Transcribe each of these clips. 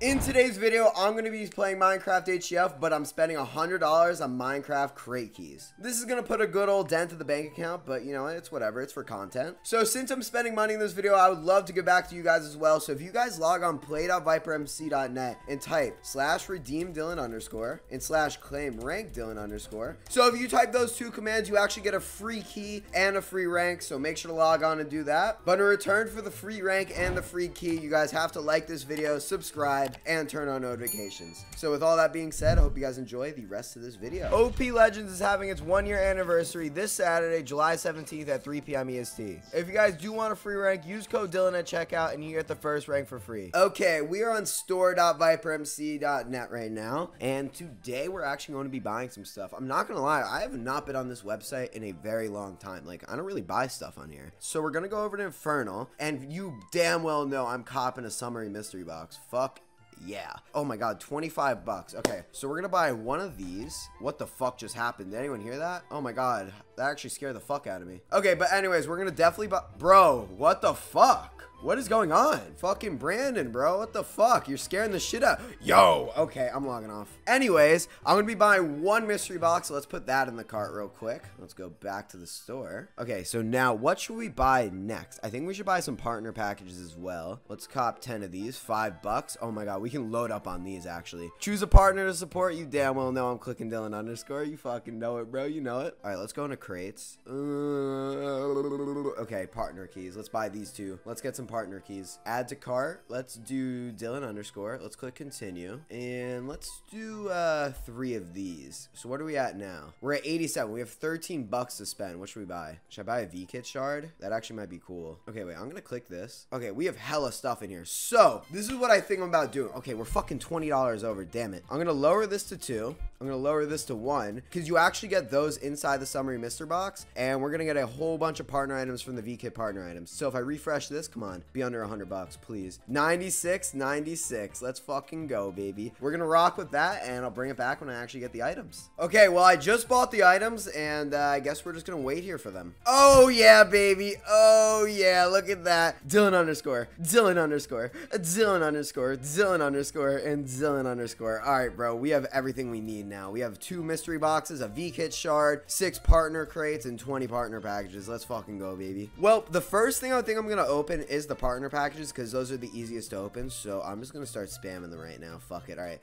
In today's video, I'm going to be playing Minecraft HCF, but I'm spending $100 on Minecraft crate keys. This is going to put a good old dent to the bank account, but you know, it's whatever. It's for content. So since I'm spending money in this video, I would love to give back to you guys as well. So if you guys log on play.vipermc.net and type slash redeem Dylan underscore and slash claim rank Dylan underscore. So if you type those two commands, you actually get a free key and a free rank. So make sure to log on and do that. But in return for the free rank and the free key, you guys have to like this video, subscribe, and turn on notifications. So with all that being said, I hope you guys enjoy the rest of this video. OP Legends is having its one year anniversary this Saturday, July 17th at 3 p.m. EST. If you guys do want a free rank, use code Dylan at checkout and you get the first rank for free. Okay, we are on store.vipermc.net right now. And today we're actually going to be buying some stuff. I'm not going to lie, I have not been on this website in a very long time. Like, I don't really buy stuff on here. So we're going to go over to Infernal. And you damn well know I'm copping a summer mystery box. Fuck yeah. Oh my god, 25 bucks. Okay, so we're gonna buy one of these. What the fuck just happened? Did anyone hear that? Oh my god, that actually scared the fuck out of me. Okay, but anyways, we're gonna definitely buy- Bro, what the fuck? What is going on? Fucking Brandon, bro. What the fuck? You're scaring the shit out. Yo. Okay, I'm logging off. Anyways, I'm going to be buying one mystery box. So let's put that in the cart real quick. Let's go back to the store. Okay, so now what should we buy next? I think we should buy some partner packages as well. Let's cop 10 of these. Five bucks. Oh my god, we can load up on these actually. Choose a partner to support. You damn well know I'm clicking Dylan underscore. You fucking know it, bro. You know it. All right, let's go into crates. Uh, okay, partner keys. Let's buy these two. Let's get some partner keys. Add to cart. Let's do Dylan underscore. Let's click continue. And let's do uh, three of these. So what are we at now? We're at 87. We have 13 bucks to spend. What should we buy? Should I buy a V-Kit shard? That actually might be cool. Okay, wait. I'm going to click this. Okay, we have hella stuff in here. So this is what I think I'm about doing. Okay, we're fucking $20 over. Damn it. I'm going to lower this to two. I'm going to lower this to one because you actually get those inside the summer mystery box. And we're going to get a whole bunch of partner items from the V-Kit partner items. So if I refresh this, come on, be under 100 bucks, please. 96, 96. Let's fucking go, baby. We're going to rock with that and I'll bring it back when I actually get the items. Okay, well, I just bought the items and uh, I guess we're just going to wait here for them. Oh, yeah, baby. Oh, yeah. Look at that. Dylan underscore, Dylan underscore, Dylan underscore, Dylan underscore, and Dylan underscore. All right, bro. We have everything we need now. We have two mystery boxes, a V-Kit shard, six partner crates, and 20 partner packages. Let's fucking go, baby. Well, the first thing I think I'm going to open is the partner packages because those are the easiest to open. So I'm just going to start spamming them right now. Fuck it. All right.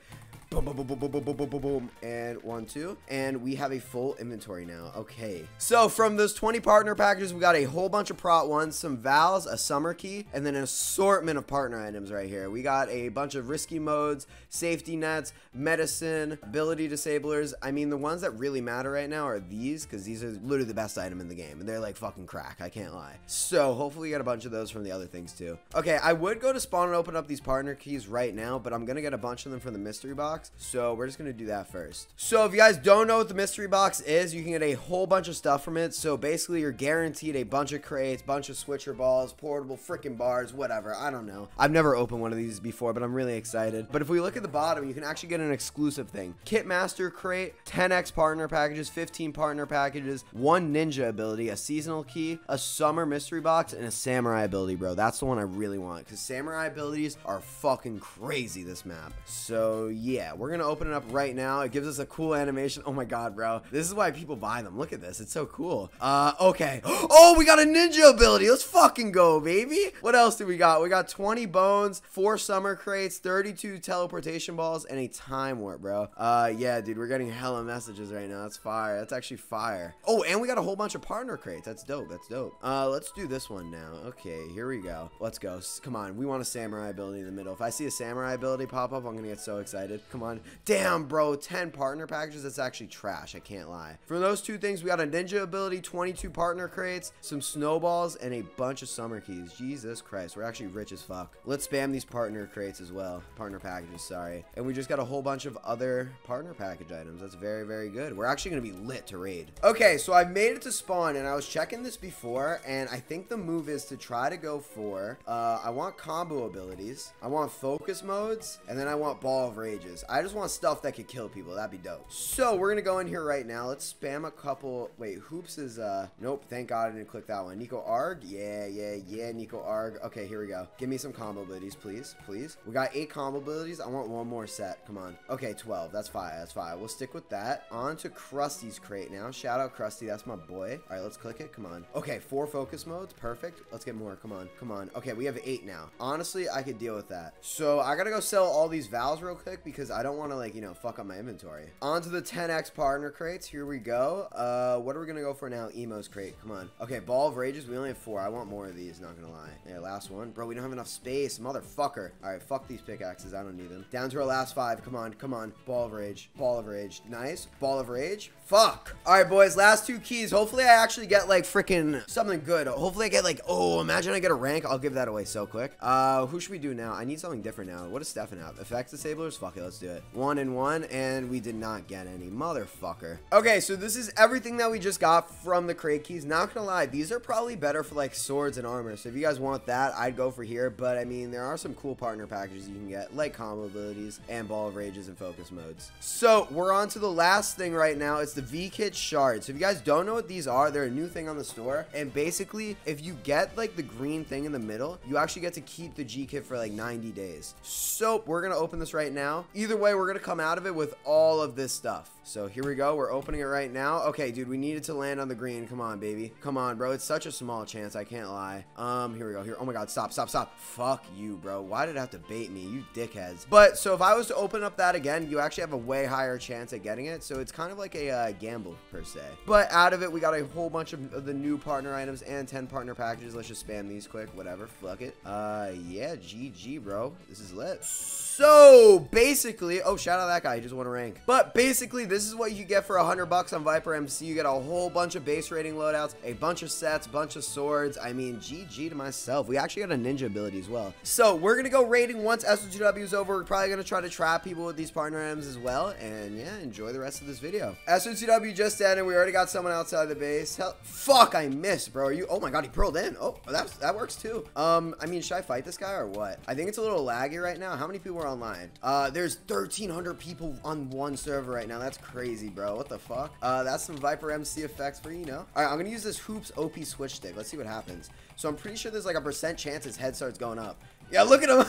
Boom, boom, boom, boom, boom, boom, boom, boom, boom, and one, two, and we have a full inventory now. Okay, so from those 20 partner packages, we got a whole bunch of prot ones, some vals, a summer key, and then an assortment of partner items right here. We got a bunch of risky modes, safety nets, medicine, ability disablers. I mean, the ones that really matter right now are these, because these are literally the best item in the game, and they're like fucking crack. I can't lie. So hopefully, we get a bunch of those from the other things too. Okay, I would go to spawn and open up these partner keys right now, but I'm gonna get a bunch of them from the mystery box. So we're just to do that first. So if you guys don't know what the mystery box is, you can get a whole bunch of stuff from it. So basically you're guaranteed a bunch of crates, bunch of switcher balls, portable freaking bars, whatever. I don't know. I've never opened one of these before, but I'm really excited. But if we look at the bottom, you can actually get an exclusive thing. Kitmaster crate, 10x partner packages, 15 partner packages, one ninja ability, a seasonal key, a summer mystery box, and a samurai ability, bro. That's the one I really want because samurai abilities are fucking crazy this map. So yeah, we're gonna open it up right now. It gives us a cool animation. Oh my god, bro. This is why people buy them. Look at this. It's so cool. Uh, okay. Oh, we got a ninja ability. Let's fucking go, baby. What else do we got? We got 20 bones, four summer crates, 32 teleportation balls, and a time warp, bro. Uh, yeah, dude, we're getting hella messages right now. That's fire. That's actually fire. Oh, and we got a whole bunch of partner crates. That's dope. That's dope. Uh, let's do this one now. Okay, here we go. Let's go. Come on. We want a samurai ability in the middle. If I see a samurai ability pop up, I'm gonna get so excited. Come on. Damn, bro. 10 partner packages. That's actually trash. I can't lie. For those two things, we got a ninja ability, 22 partner crates, some snowballs, and a bunch of summer keys. Jesus Christ. We're actually rich as fuck. Let's spam these partner crates as well. Partner packages, sorry. And we just got a whole bunch of other partner packages package items. That's very, very good. We're actually going to be lit to raid. Okay, so I've made it to spawn, and I was checking this before, and I think the move is to try to go for, uh, I want combo abilities, I want focus modes, and then I want ball of rages. I just want stuff that could kill people. That'd be dope. So we're going to go in here right now. Let's spam a couple. Wait, Hoops is, uh, nope. Thank God I didn't click that one. Nico Arg. Yeah, yeah, yeah, Nico Arg. Okay, here we go. Give me some combo abilities, please, please. We got eight combo abilities. I want one more set. Come on. Okay, 12. That's fine. That's fine. We'll stick with that. On to Krusty's crate now. Shout out Krusty. That's my boy. All right, let's click it. Come on. Okay, four focus modes. Perfect. Let's get more. Come on. Come on. Okay, we have eight now. Honestly, I could deal with that. So I gotta go sell all these valves real quick because I don't want to like, you know, fuck up my inventory. On to the 10x partner crates. Here we go. Uh, what are we gonna go for now? Emo's crate. Come on. Okay, ball of rages. We only have four. I want more of these. Not gonna lie. Yeah, last one. Bro, we don't have enough space. Motherfucker. All right, fuck these pickaxes. I don't need them. Down to our last five. Come on. Come on. Ball of rage. Ball of rage. Nice. Ball of rage. Fuck. All right, boys. Last two keys. Hopefully I actually get like freaking something good. Hopefully I get like, oh, imagine I get a rank. I'll give that away so quick. Uh, who should we do now? I need something different now. What does Stefan have? Effects disablers? Fuck it. Let's do it. One and one. And we did not get any. Motherfucker. Okay, so this is everything that we just got from the crate keys. Not gonna lie, these are probably better for like swords and armor. So if you guys want that, I'd go for here. But I mean, there are some cool partner packages you can get, like combo abilities and ball of rages and focus modes. So we're on to the last thing right now. It's the V-Kit shards. So if you guys don't know what these are, they're a new thing on the store. And basically, if you get like the green thing in the middle, you actually get to keep the G-Kit for like 90 days. So we're gonna open this right now. Either way, we're gonna come out of it with all of this stuff. So here we go. We're opening it right now. Okay, dude, we needed to land on the green. Come on, baby. Come on, bro. It's such a small chance. I can't lie. Um, here we go. Here. Oh my God. Stop, stop, stop. Fuck you, bro. Why did it have to bait me? You dickheads. But so if I was to open up that again, you actually have a way higher chance at getting it. So it's kind of like a uh, gamble per se. But out of it, we got a whole bunch of, the new partner items and 10 partner packages. Let's just spam these quick. Whatever. Fuck it. Uh, yeah. GG, bro. This is lit. So basically, oh, shout out that guy. He just won a rank. But basically, this is what you get for a hundred bucks on Viper MC. You get a whole bunch of base rating loadouts, a bunch of sets, bunch of swords. I mean, GG to myself. We actually got a ninja ability as well. So we're gonna go raiding once SOTW is over. We're probably gonna try to trap people with these partner items as well. And yeah, enjoy the rest of this video. SOTW just ended. We already got someone outside the base. Hell, fuck, I missed, bro. Are you? Oh my god, he pearled in. Oh, that's that works too. Um, I mean, should I fight this guy or what? I think it's a little laggy right now. How many people are online? Uh, there's 1,300 people on one server right now. That's crazy, bro. What the fuck? Uh, that's some Viper MC effects for you, know. All right, I'm gonna use this Hoops OP switch stick. Let's see what happens. So I'm pretty sure there's like a percent chance his head starts going up. Yeah, look at him.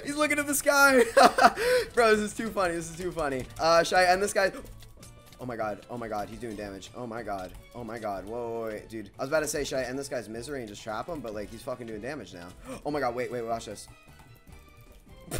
He's looking at the sky. bro, this is too funny. This is too funny. Uh, should I end this guy? Oh my god. Oh my god. He's doing damage. Oh my god. Oh my god. Whoa, whoa, wait, dude. I was about to say, should I end this guy's misery and just trap him? But like, he's fucking doing damage now. Oh my god. Wait, wait, watch this.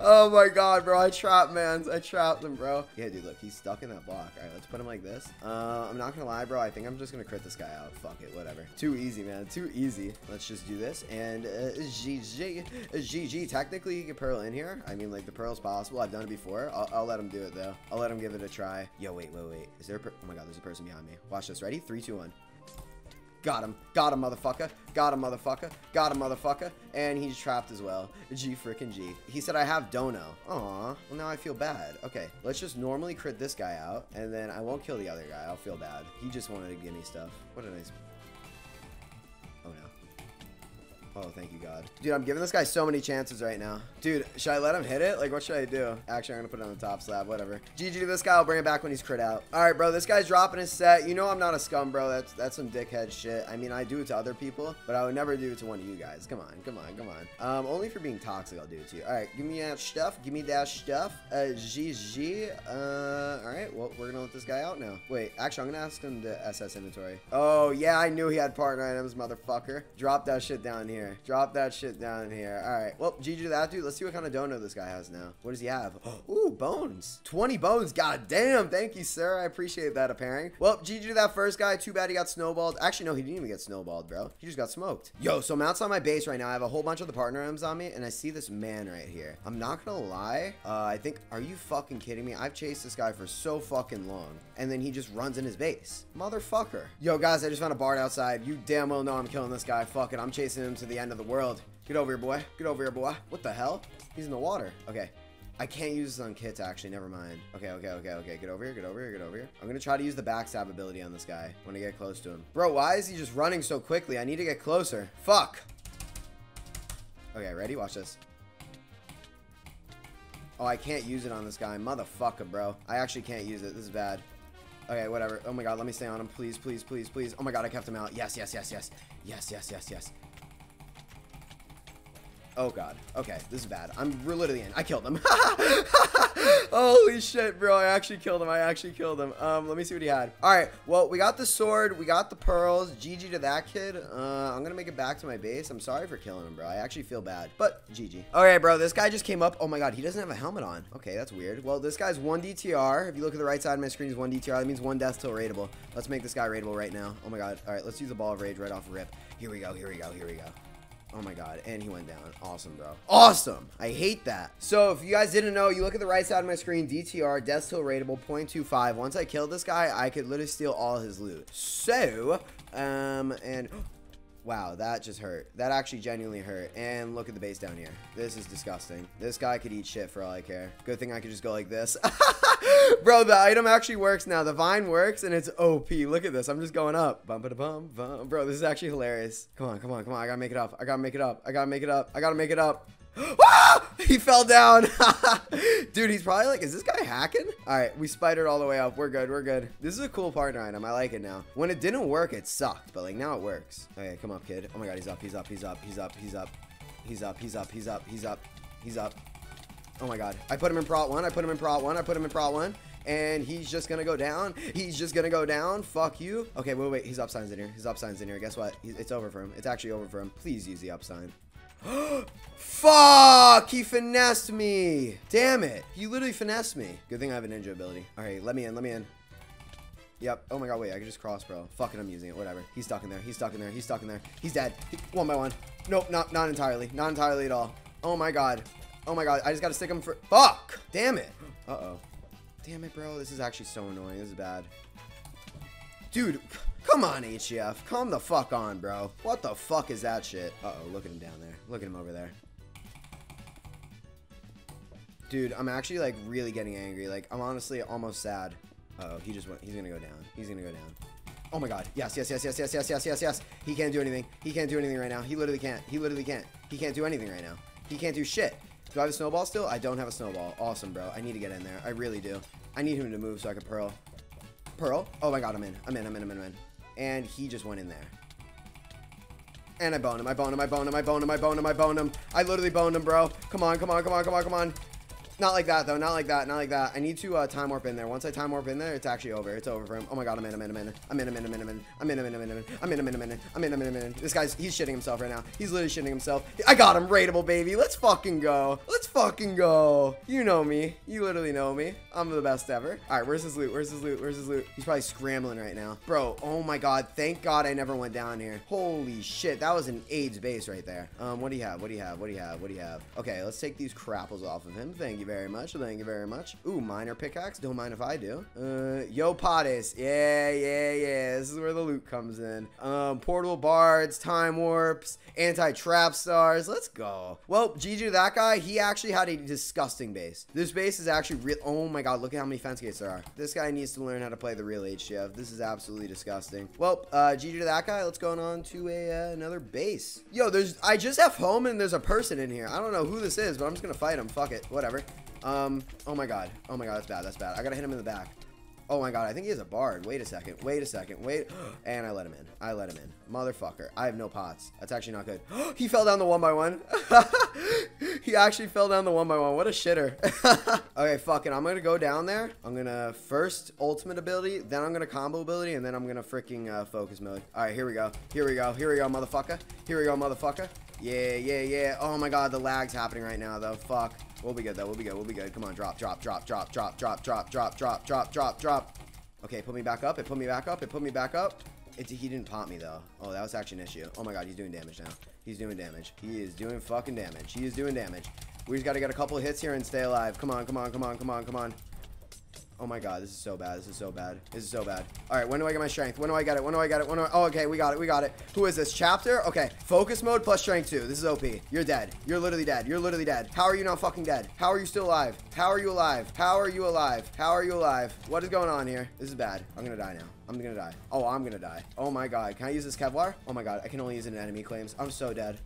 oh my god, bro. I trapped man. I trapped him, bro. Yeah, dude, look. He's stuck in that block. All right, let's put him like this. Uh, I'm not going to lie, bro. I think I'm just going to crit this guy out. Fuck it. Whatever. Too easy, man. Too easy. Let's just do this. And uh, GG. GG. Technically, you can pearl in here. I mean, like, the pearl's possible. I've done it before. I'll, I'll let him do it, though. I'll let him give it a try. Yo, wait, wait, wait. Is there a Oh my god, there's a person behind me. Watch this. Ready? Three, two, one. Got him. Got him, motherfucker. Got him, motherfucker. Got him, motherfucker. And he's trapped as well. G freaking G. He said, I have Dono. Aw. Well, now I feel bad. Okay, let's just normally crit this guy out, and then I won't kill the other guy. I'll feel bad. He just wanted to give me stuff. What a nice... Oh, thank you, God. Dude, I'm giving this guy so many chances right now. Dude, should I let him hit it? Like, what should I do? Actually, I'm going to put it on the top slab. Whatever. GG to this guy. I'll bring it back when he's crit out. All right, bro. This guy's dropping his set. You know I'm not a scum, bro. That's that's some dickhead shit. I mean, I do it to other people, but I would never do it to one of you guys. Come on. Come on. Come on. Um, only for being toxic, I'll do it to you. All right. Give me that stuff. Give me that stuff. Uh, GG. Uh, all right. Well, we're going to let this guy out now. Wait. Actually, I'm going to ask him to SS inventory. Oh, yeah. I knew he had partner items, motherfucker. Drop that shit down here. Drop that shit down here. All right. Well, GG to that dude. Let's see what kind of dono this guy has now. What does he have? Ooh, bones. 20 bones. God damn. Thank you, sir. I appreciate that appearing. Well, GG to that first guy. Too bad he got snowballed. Actually, no, he didn't even get snowballed, bro. He just got smoked. Yo, so I'm outside my base right now. I have a whole bunch of the partner items on me, and I see this man right here. I'm not gonna lie. Uh, I think, are you fucking kidding me? I've chased this guy for so fucking long, and then he just runs in his base. Motherfucker. Yo, guys, I just found a bard outside. You damn well know I'm killing this guy. Fuck it. I'm chasing him to the end of the world. Get over here, boy. Get over here, boy. What the hell? He's in the water. Okay. I can't use this on kits, actually. Never mind. Okay, okay, okay, okay. Get over here, get over here, get over here. I'm to try to use the backstab ability on this guy when I get close to him. Bro, why is he just running so quickly? I need to get closer. Fuck. Okay, ready? Watch this. Oh, I can't use it on this guy. Motherfucker, bro. I actually can't use it. This is bad. Okay, whatever. Oh my god, let me stay on him. Please, please, please, please. Oh my god, I kept him out. Yes, yes, yes, yes. Yes, yes, yes, yes. Oh god. Okay, this is bad. I'm we're literally in. I killed him. Holy shit, bro. I actually killed him. I actually killed him. Um, let me see what he had. Alright, well, we got the sword. We got the pearls. GG to that kid. Uh, I'm gonna make it back to my base. I'm sorry for killing him, bro. I actually feel bad. But GG. Alright, bro. This guy just came up. Oh my god, he doesn't have a helmet on. Okay, that's weird. Well, this guy's one DTR. If you look at the right side of my screen, he's one DTR. That means one death till raidable. Let's make this guy raidable right now. Oh my god. Alright, let's use the ball of rage right off rip. Here we go. Here we go. Here we go. Oh my god, and he went down. Awesome, bro. Awesome! I hate that. So, if you guys didn't know, you look at the right side of my screen, DTR, Deaths Till Raidable, 0.25. Once I killed this guy, I could literally steal all his loot. So, um, and... Wow, that just hurt. That actually genuinely hurt. And look at the base down here. This is disgusting. This guy could eat shit for all I care. Good thing I could just go like this. Bro, the item actually works now. The vine works and it's OP. Look at this. I'm just going up. Bum ba bum bum. Bro, this is actually hilarious. Come on, come on, come on. I gotta make it up. I gotta make it up. I gotta make it up. I gotta make it up. Ah! he fell down. Dude, he's probably like, is this guy hacking? All right, we spidered all the way up. We're good. We're good. This is a cool partner item. I like it now. When it didn't work, it sucked, but like now it works. Okay, come up, kid. Oh my God, he's up. He's up. He's up. He's up. He's up. He's up. He's up. He's up. He's up. He's up. Oh my God. I put him in prot one. I put him in prot one. I put him in prot one. And he's just gonna go down. He's just gonna go down. Fuck you. Okay, wait, wait. He's up signs in here. His up signs in here. Guess what? it's over for him. It's actually over for him. Please use the up sign. Fuck! He finessed me. Damn it. He literally finessed me. Good thing I have a ninja ability. All right, let me in. Let me in. Yep. Oh my god, wait. I can just cross, bro. Fuck it, I'm using it. Whatever. He's stuck in there. He's stuck in there. He's stuck in there. He's dead. One by one. Nope, not, not entirely. Not entirely at all. Oh my god. Oh my god. I just gotta stick him for... Fuck! Damn it. Uh-oh. Damn it, bro. This is actually so annoying. This is bad. Dude, come on, HCF. Come the fuck on, bro. What the fuck is that shit? Uh-oh, look at him down there. Look at him over there. Dude, I'm actually, like, really getting angry. Like, I'm honestly almost sad. Uh oh he just went. He's gonna go down. He's gonna go down. Oh my god. Yes, yes, yes, yes, yes, yes, yes, yes, yes. He can't do anything. He can't do anything right now. He literally can't. He literally can't. He can't do anything right now. He can't do shit. Do I have a snowball still? I don't have a snowball. Awesome, bro. I need to get in there. I really do. I need him to move so I can pearl. Pearl? Oh my god, I'm in. I'm in, I'm in, I'm in, I'm in. And he just went in there. And I boned him, I boned him, I boned him, I boned him, I boned him, I boned him. I literally boned him, bro. Come on, come on, come on, come on, come on. Not like that, though. Not like that. Not like that. I need to uh, time warp in there. Once I time warp in there, it's actually over. It's over for him. Oh my god, I'm in, I'm in, I'm in. I'm in, I'm in, I'm in, I'm in. I'm in, I'm in, I'm in, I'm in. I'm in, I'm in, I'm in. I'm in, I'm in, I'm in. This guy's, he's shitting himself right now. He's literally shitting himself. I got him. Raidable, baby. Let's fucking go. Let's fucking go. You know me. You literally know me. I'm the best ever. All right, where's his loot? Where's his loot? Where's his loot? He's probably scrambling right now. Bro, oh my god. Thank god I never went down here. Holy shit. That was an AIDS base right there. Um, what do you have? What do you have? What do you have? What do you have? Okay, let's take these crapples off of him. Thank you very much. Thank you very much. Ooh, miner pickaxe. Don't mind if I do. Uh, yo, Potis. Yeah, yeah, yeah. This is where the loot comes in. Um, portable bards, time warps, anti-trap stars. Let's go. Well, GG to that guy. He actually had a disgusting base. This base is actually real. Oh my god, look at how many fence gates there are. This guy needs to learn how to play the real HCF. This is absolutely disgusting. Well, uh, GG to that guy. Let's go on to a uh, another base. Yo, there's. I just have home and there's a person in here. I don't know who this is, but I'm just gonna fight him. Fuck it. Whatever. Um, oh my god. Oh my god, that's bad. That's bad. I gotta hit him in the back. Oh my god, I think he has a bard. Wait a second. Wait a second. Wait. And I let him in. I let him in. Motherfucker. I have no pots. That's actually not good. he fell down the one by one. he actually fell down the one by one. What a shitter. okay, fuck it. I'm gonna go down there. I'm gonna first ultimate ability, then I'm gonna combo ability, and then I'm gonna freaking uh, focus mode. Alright, here we go. Here we go. Here we go, motherfucker. Here we go, motherfucker. Yeah, yeah, yeah. Oh my god, the lag's happening right now, though. Fuck. We'll be good though. We'll be good. We'll be good. Come on, drop, drop, drop, drop, drop, drop, drop, drop, drop, drop, drop, drop. Okay, put me back up. It put me back up. It put me back up. It, he didn't pop me though. Oh, that was actually an issue. Oh my god, he's doing damage now. He's doing damage. He is doing fucking damage. He is doing damage. We just got to get a couple hits here and stay alive. Come on, come on, come on, come on, come on. Oh my god, this is so bad. This is so bad. This is so bad. All right, when do I get my strength? When do I get it? When do I get it? When do I... Oh, okay, we got it. We got it. Who is this? Chapter? Okay. Focus mode plus strength 2. This is OP. You're dead. You're literally dead. You're literally dead. How are you not fucking dead? How are you still alive? How are you alive? How are you alive? How are you alive? What is going on here? This is bad. I'm gonna die now. I'm gonna die. Oh, I'm gonna die. Oh my god. Can I use this Kevlar? Oh my god. I can only use it in enemy claims. I'm so dead.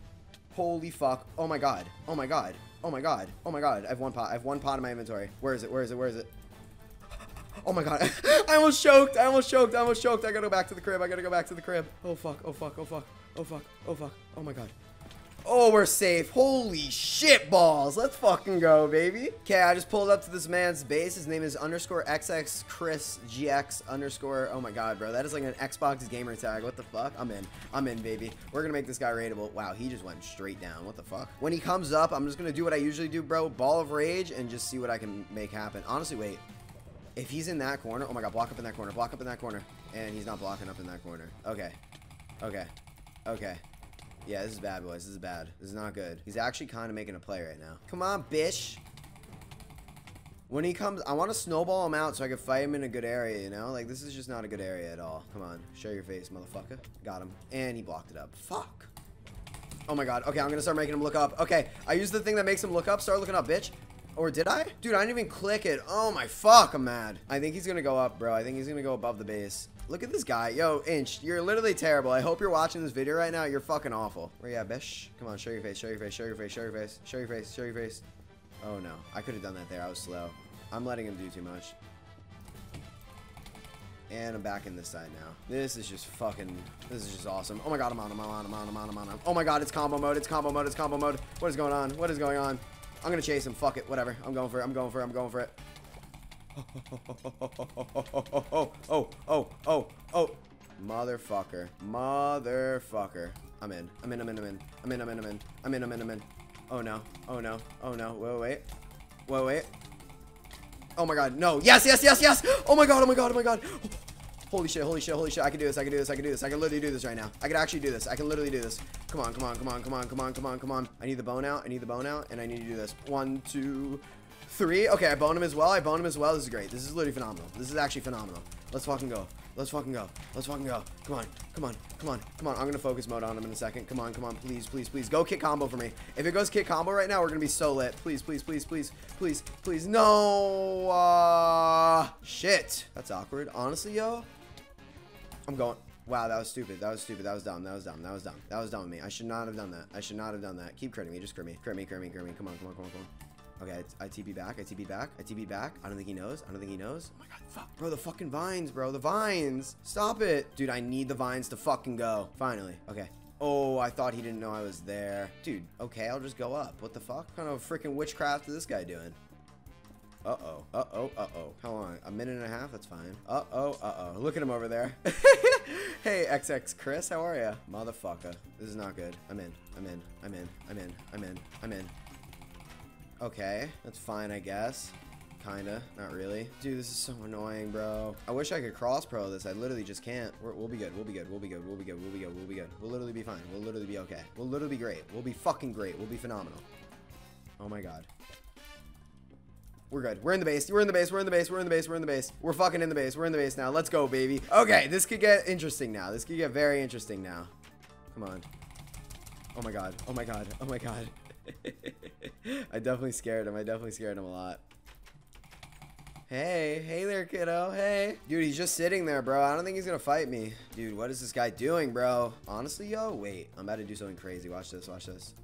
Holy fuck. Oh my god. Oh my god. Oh my god. Oh my god. I have one pot. I have one pot in my inventory. Where is it? Where is it? Where is it? Oh my god. I almost choked. I almost choked. I almost choked. I gotta go back to the crib. I gotta go back to the crib. Oh fuck. Oh fuck. Oh fuck. Oh fuck. Oh fuck. Oh my god. Oh, we're safe. Holy shit balls. Let's fucking go, baby. Okay, I just pulled up to this man's base. His name is underscore XX Chris GX underscore. Oh my god, bro. That is like an Xbox gamer tag. What the fuck? I'm in. I'm in, baby. We're gonna make this guy raidable. Wow, he just went straight down. What the fuck? When he comes up, I'm just gonna do what I usually do, bro. Ball of rage and just see what I can make happen. Honestly, wait. If he's in that corner, oh my god, block up in that corner. Block up in that corner. And he's not blocking up in that corner. Okay. Okay. Okay. Yeah, this is bad, boys. This is bad. This is not good. He's actually kind of making a play right now. Come on, bitch. When he comes, I want to snowball him out so I can fight him in a good area, you know? Like, this is just not a good area at all. Come on. Show your face, motherfucker. Got him. And he blocked it up. Fuck. Oh my god. Okay, I'm gonna start making him look up. Okay, I use the thing that makes him look up. Start looking up, bitch. Or did I? Dude, I didn't even click it. Oh my fuck, I'm mad. I think he's gonna go up, bro. I think he's gonna go above the base. Look at this guy. Yo, Inch, you're literally terrible. I hope you're watching this video right now. You're fucking awful. Where you at, bish? Come on, show your face, show your face, show your face, show your face, show your face, show your face. Oh no, I could have done that there. I was slow. I'm letting him do too much. And I'm back in this side now. This is just fucking, this is just awesome. Oh my god, I'm on, I'm on, I'm on, I'm on, I'm on. Oh my god, it's combo mode, it's combo mode, it's combo mode. What is going on? What is going on? I'm gonna chase him. Fuck it. Whatever. I'm going for it. I'm going for it. I'm going for it. Oh, oh, oh, oh, oh. Motherfucker. Motherfucker. I'm in. I'm in, I'm in, I'm in. I'm in, I'm in, I'm in. I'm in, I'm in, I'm in. Oh no. Oh no. Oh no. Wait, wait. Wait, wait. Oh my god. No. Yes, yes, yes, yes. Oh my god. Oh my god. Oh my god. Holy shit, holy shit, holy shit. I can do this, I can do this, I can do this. I can literally do this right now. I can actually do this. I can literally do this. Come on, come on, come on, come on, come on, come on, come on. I need the bone out. I need the bone out, and I need to do this. One, two, three. Okay, I bone him as well. I bone him as well. This is great. This is literally phenomenal. This is actually phenomenal. Let's fucking go. Let's fucking go. Let's fucking go. Come on. Come on. Come on. Come on. I'm going to focus mode on him in a second. Come on. Come on. Please, please, please. Go kick combo for me. If it goes kick combo right now, we're going to be so lit. Please, please, please, please, please, please. No. Uh, shit. That's awkward. Honestly, yo. I'm going. Wow, that was stupid. That was stupid. That was dumb. That was dumb. That was dumb. That was dumb of me. I should not have done that. I should not have done that. Keep critting me. Just crit me. Crit me, crit me, crit me. Come on, come on, come on, come on. Okay, I, I TP back. I TP back. I TP back. I don't think he knows. I don't think he knows. Oh my god, fuck. Bro, the fucking vines, bro. The vines. Stop it. Dude, I need the vines to fucking go. Finally. Okay. Oh, I thought he didn't know I was there. Dude, okay, I'll just go up. What the fuck? What kind of freaking witchcraft is this guy doing? Uh-oh. Uh-oh. Uh-oh. How long? A minute and a half? That's fine. Uh-oh. Uh-oh. Look at him over there. hey, XX Chris. How are ya? Motherfucker. This is not good. I'm in. I'm in. I'm in. I'm in. I'm in. I'm in. Okay. That's fine, I guess. Kinda. Not really. Dude, this is so annoying, bro. I wish I could cross pro this. I literally just can't. we will be good. We'll be good. We'll be good. We'll be good. We'll be good. We'll be good. We'll literally be fine. We'll literally be okay. We'll literally be great. We'll be fucking great. We'll be phenomenal. Oh my god. We're good. We're in the base. We're in the base. We're in the base. We're in the base. We're in the base. We're fucking in the base. We're in the base now. Let's go, baby. Okay, this could get interesting now. This could get very interesting now. Come on. Oh my god. Oh my god. Oh my god. I definitely scared him. I definitely scared him a lot. Hey, hey there, kiddo. Hey. Dude, he's just sitting there, bro. I don't think he's gonna fight me. Dude, what is this guy doing, bro? Honestly, yo, wait. I'm about to do something crazy. Watch this. Watch this.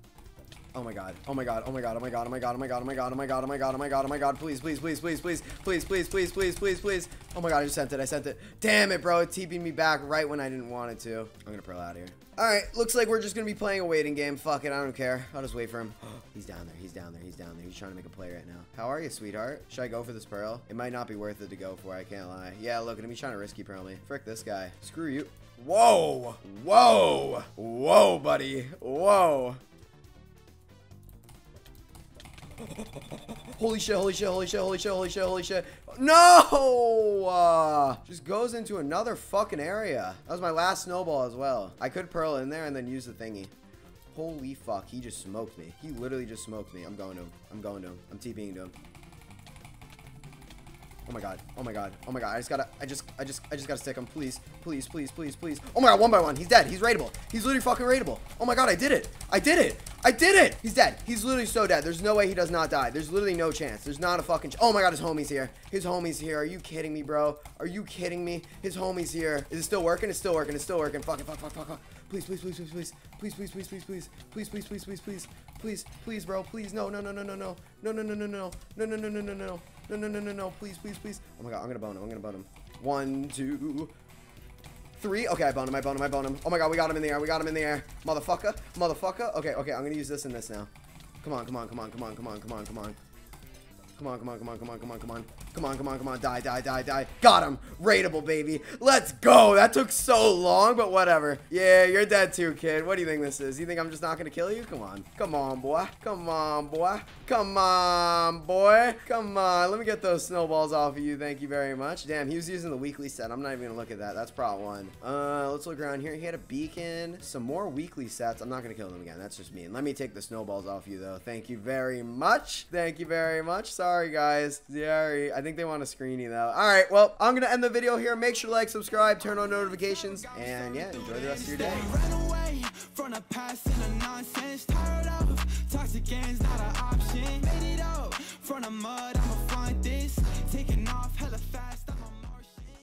Oh my god. Oh my god. Oh my god. Oh my god. Oh my god. Oh my god. Oh my god. Oh my god. Oh my god. Oh my god. Oh my god. Please, please, please, please, please, please, please, please, please, please, please. Oh my god. I just sent it. I sent it. Damn it, bro. It TP'd me back right when I didn't want it to. I'm gonna pro out of here. Alright, looks like we're just gonna be playing a waiting game. Fuck it, I don't care. I'll just wait for him. he's down there, he's down there, he's down there. He's trying to make a play right now. How are you, sweetheart? Should I go for this pearl? It might not be worth it to go for, I can't lie. Yeah, look at him, he's trying to risky pearl me. Frick this guy. Screw you. Whoa! Whoa! Whoa, buddy. Whoa. Holy shit, holy shit, holy shit, holy shit, holy shit, holy shit. No! Uh, just goes into another fucking area. That was my last snowball as well. I could pearl in there and then use the thingy. Holy fuck, he just smoked me. He literally just smoked me. I'm going to him. I'm going to him. I'm TPing to him. Oh my god. Oh my god. Oh my god. I just gotta I just I just I just gotta stick him. Please. Please, please, please, please. Oh my god, one by one. He's dead. He's raidable. He's literally fucking raidable. Oh my god, I did it. I did it. I did it. He's dead. He's literally so dead. There's no way he does not die. There's literally no chance. There's not a fucking Oh my god, his homie's here. His homie's here. Are you kidding me, bro? Are you kidding me? His homie's here. Is it still working? It's still working. It's still working. Fuck it. fuck fuck fuck fuck. Please, please, please, please, please. Please, please, please, please, please. Please, please, please, please, please. Please, please, bro. Please. No, no, no, no, no, no. No, no, no, no, no. No, no, no, no, no, no. No. No, no, no, no, please, please, please. Oh my god, I'm gonna bone him, I'm gonna bone him. One, two, three. Okay, I boned him, I boned him, I boned him. Oh my god, we got him in the air, we got him in the air. Motherfucker, motherfucker. Okay, okay, I'm gonna use this and this now. Come on, come on, come on, come on, come on, come on, come on. Come on, come on, come on, come on, come on, come on. Come on, come on, come on. Die, die, die, die. Got him. Raidable, baby. Let's go. That took so long, but whatever. Yeah, you're dead too, kid. What do you think this is? You think I'm just not going to kill you? Come on. Come on, boy. Come on, boy. Come on, boy. Come on. Let me get those snowballs off of you. Thank you very much. Damn, he was using the weekly set. I'm not even going to look at that. That's prot one. Uh, let's look around here. He had a beacon. Some more weekly sets. I'm not going to kill them again. That's just mean. Let me take the snowballs off you, though. Thank you very much. Thank you very much. Sorry guys. Sorry. Think they want a screeny, though. All right, well, I'm going to end the video here. Make sure to like, subscribe, turn on notifications, and yeah, enjoy the rest of your day. From the past and the nonsense, tired of toxic gains, not an option. Made it from the mud.